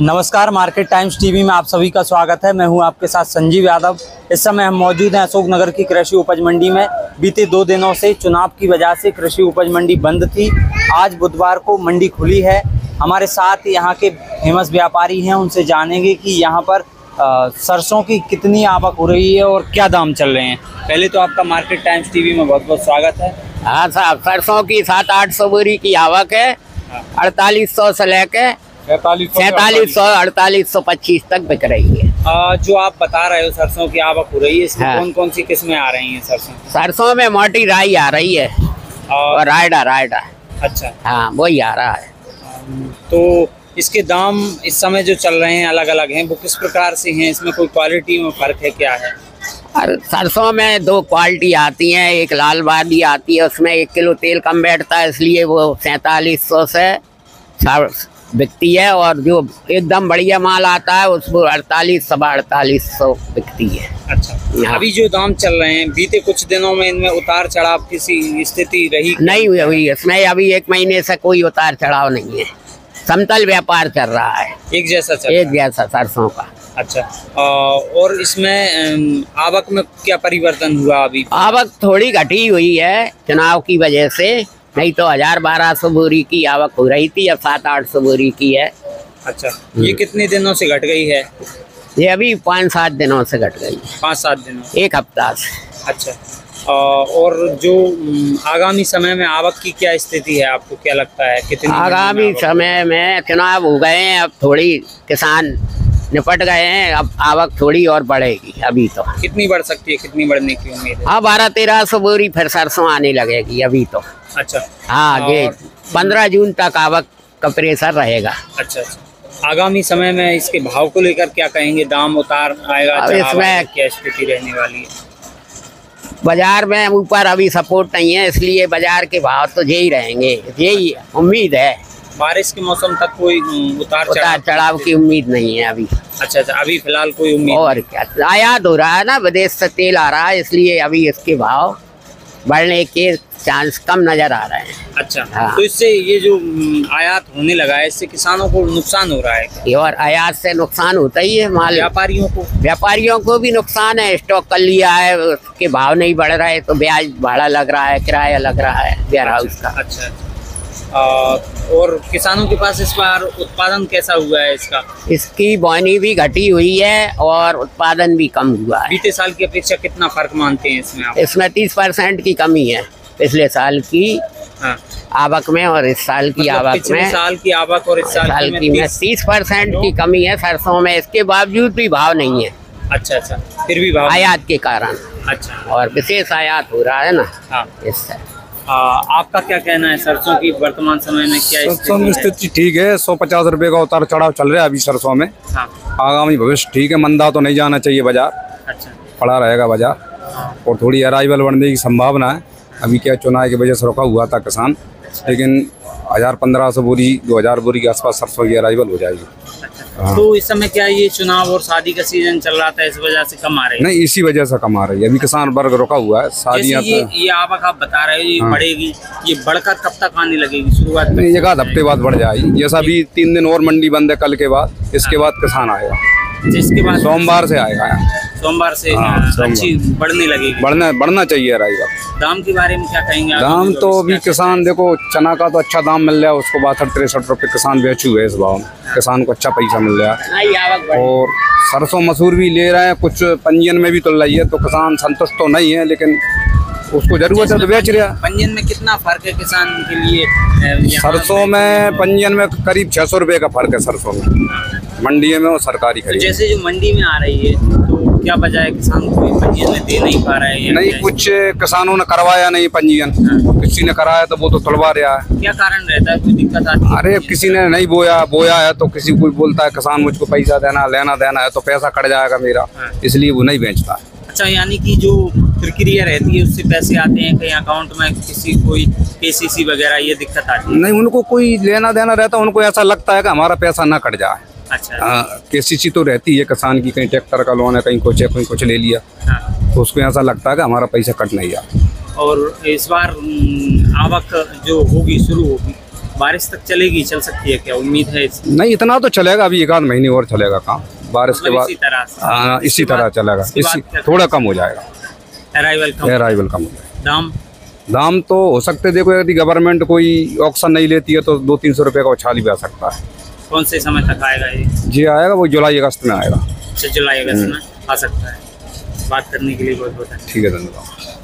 नमस्कार market times TV में आप सभी का स्वागत है। मैं हूँ आपके साथ संजीव यादव। इस समय हम मौजूद हैं अशोक नगर की कृषि उपज मंडी में। बीते दो दिनों से चुनाव की वजह से कृषि उपज मंडी बंद थी। आज बुधवार को मंडी खुली है। हमारे साथ यहाँ के फ़ेमस व्यापारी हैं उनसे जानेंगे कि यहाँ पर सरसों की कितनी आवक हो रही है और क्या दाम चल रहे हैं। पहले तो आपका मार्केट टाइम्स टीवी में बहुत बहुत स्वागत है। हाँ साहब सरसों की सात आठ सौ बोरी की आवक है। अड़तालीस सौ से लेके सैतालीस सौ अड़तालीस सौ। पच्चीस तक बिक रही है। अ, जो आप बता रहे हो सरसों की आवक हो रही है इसमें हाँ। कौन कौन सी किस्में आ रही हैं सरसों सरसों में मोटी राई आ रही है और रायडा रायडा। अच्छा। हाँ वही आ रहा है। तो इसके दाम इस समय जो चल रहे हैं अलग अलग हैं वो किस प्रकार से हैं? इसमें कोई क्वालिटी में फ़र्क है क्या है? सरसों में दो क्वालिटी आती हैं एक लाल वाली आती है उसमें एक किलो तेल कम बैठता है इसलिए वो सैतालीस सौ से बिकती है और जो एकदम बढ़िया माल आता है उसको अड़तालीस सवा अड़तालीस सौ बिकती है। अच्छा। अभी जो दाम चल रहे हैं बीते कुछ दिनों में इनमें उतार चढ़ाव किसी स्थिति रही? नहीं हुई हुई इसमें अभी एक महीने से कोई उतार चढ़ाव नहीं है। समतल व्यापार चल रहा है। एक जैसा चल एक जैसा सरसों का। अच्छा। और इसमें आवक में क्या परिवर्तन हुआ अभी? आवक थोड़ी घटी हुई है चुनाव की वजह से। नहीं तो हज़ार बारह सौ बोरी की आवक हो रही थी अब सात आठ सौ बोरी की है। अच्छा ये कितने दिनों से घट गई है? ये अभी पाँच सात दिनों से घट गई पाँच सात दिनों। एक हफ़्ता से। अच्छा और जो आगामी समय में आवक की क्या स्थिति है? आपको क्या लगता है? कितनी आगामी समय में चुनाव हो गए हैं अब थोड़ी किसान निपट गए हैं अब आवक थोड़ी और बढ़ेगी अभी तो। कितनी बढ़ सकती है? कितनी बढ़ने की उम्मीद है? हाँ बारह तेरह सौ बोरी फिर सरसों आने लगेगी अभी तो। अच्छा। हाँ और- पंद्रह जून तक आवक का प्रेशर रहेगा। अच्छा अच्छा। आगामी समय में इसके भाव को लेकर क्या कहेंगे? दाम उतार आएगा इसमें- क्या स्थिति रहने वाली है? बाज़ार में ऊपर अभी सपोर्ट नहीं है इसलिए बाज़ार के भाव तो यही रहेंगे यही उम्मीद है। बारिश के मौसम तक कोई उतार उतार चढ़ाव की उम्मीद नहीं है अभी। अच्छा अच्छा अभी फ़िलहाल कोई उम्मीद और क्या? आयात हो रहा है ना विदेश से तेल आ रहा है इसलिए अभी इसके भाव बढ़ने के चांस कम नज़र आ रहे हैं। अच्छा हाँ। तो इससे ये जो आयात होने लगा है इससे किसानों को नुकसान हो रहा है और आयात से नुकसान होता ही है माल। व्यापारियों को? व्यापारियों को भी नुकसान है स्टॉक कर लिया है उसके भाव नहीं बढ़ रहे तो ब्याज भाड़ा लग रहा है किराया लग रहा है वेयर हाउस का। अच्छा अच्छा। और किसानों के पास इस बार उत्पादन कैसा हुआ है इसका? इसकी बोनी भी घटी हुई है और उत्पादन भी कम हुआ है। बीते साल की अपेक्षा कितना फ़र्क मानते हैं इसमें आप? इसमें तीस परसेंट की कमी है पिछले साल की हाँ। आवक में और इस साल की मतलब आवक पिछले में। साल की आवक और इस साल, साल की में में 30 तीस परसेंट की कमी है सरसों में इसके बावजूद भी भाव नहीं है। अच्छा अच्छा। फिर भी भाव? आयात के कारण। अच्छा। और विशेष आयात हो रहा है ना हाँ। इससे। आ, आपका क्या कहना है? सरसों की वर्तमान समय में क्या सरसों में स्थिति ठीक है सौ पचास रुपए का उतार चढ़ाव चल रहा है अभी सरसों में। हाँ। आगामी भविष्य ठीक है मंदा तो नहीं जाना चाहिए बाज़ार। अच्छा। पड़ा रहेगा बाज़ार। और थोड़ी अराइवल बढ़ने की संभावना है। अभी क्या चुनाव की वजह से रुका हुआ था किसान लेकिन हज़ार पंद्रह सौ बोरी दो हज़ार बोरी के आसपास सरसों की अराइवल हो जाएगी। अच्छा तो इस समय क्या ये चुनाव और शादी का सीज़न चल रहा था इस वजह से कम आ रही है? नहीं इसी वजह से कम आ रही है। अभी किसान वर्ग रुका हुआ है शादियाँ ये तो ये आवक आप बता रहे हैं ये हाँ। बढ़ेगी। ये बढ़कर कब तक आने लगेगी? शुरुआत में एक आध हफ़्ते बाद बढ़ जाएगी। जैसा अभी तीन दिन और मंडी बंद है कल के बाद इसके बाद किसान आएगा। जिसके बाद सोमवार से आएगा। सोमवार से हाँ, हाँ, अच्छी बढ़ने लगेगी। बढ़ना बढ़ना चाहिए अराइवल दाम के बारे में क्या कहेंगे दाम तो अभी किसान देखो चना का तो अच्छा दाम मिल रहा है उसको बासठ तिरसठ रुपये किसान बेच हुए इस भाव में। किसान को अच्छा पैसा मिल रहा है। बढ़ी। और सरसों मसूर भी ले रहे हैं कुछ पंजीयन में भी तो रही है तो किसान संतुष्ट तो नहीं है लेकिन उसको ज़रूरत है तो बेच रहा है। पंजन में कितना फ़र्क है किसान के लिए? सरसों में पंजीयन में करीब छह सौ रुपये का फ़र्क है सरसों में। मंडी में और सरकारी खरीद जैसे जो मंडी में आ रही है क्या वजह है किसान कोई पंजीयन दे नहीं पा रहा है नहीं कुछ किसानों ने करवाया नहीं पंजीयन। हाँ। किसी ने कराया तो वो तो तुड़वा रहा है। क्या कारण रहता है? कोई दिक्कत आती है अरे किसी ने नहीं बोया। बोया है तो किसी कोई बोलता है किसान मुझको पैसा देना लेना देना है तो पैसा कट जाएगा मेरा। हाँ। इसलिए वो नहीं बेचता। है अच्छा यानी कि जो प्रक्रिया रहती है उससे पैसे आते हैं कहीं अकाउंट में किसी कोई केसीसी वगैरह ये दिक्कत आती है? नहीं उनको कोई लेना देना रहता है उनको ऐसा लगता है कि हमारा पैसा ना कट जाए। अच्छा। केसीसी तो रहती है किसान की कहीं ट्रैक्टर का लोन है कहीं कुछ है कहीं कुछ ले लिया। हाँ। तो उसको ऐसा लगता है कि हमारा पैसा कट नहीं जाए और इस बार हम्म, आवक जो होगी शुरू होगी बारिश तक चलेगी चल सकती है क्या? उम्मीद है? नहीं इतना तो चलेगा अभी एक आध महीने और चलेगा काम। बारिश के मतलब बाद इसी तरह हाँ, इसी तरह चलेगा। इसी थोड़ा कम हो जाएगा। अराइवल कम। अराइवल कम हो जाएगा। दाम? दाम तो हो सकते देखो यदि गवर्नमेंट कोई ऑक्शन नहीं लेती है तो दो तीन सौ रुपये का उछाल भी आ सकता है। कौन से समय तक आएगा ये? जी आएगा वो जुलाई अगस्त में आएगा। अच्छा जुलाई अगस्त में आ सकता है। बात करने के लिए बहुत बहुत ठीक है धन्यवाद।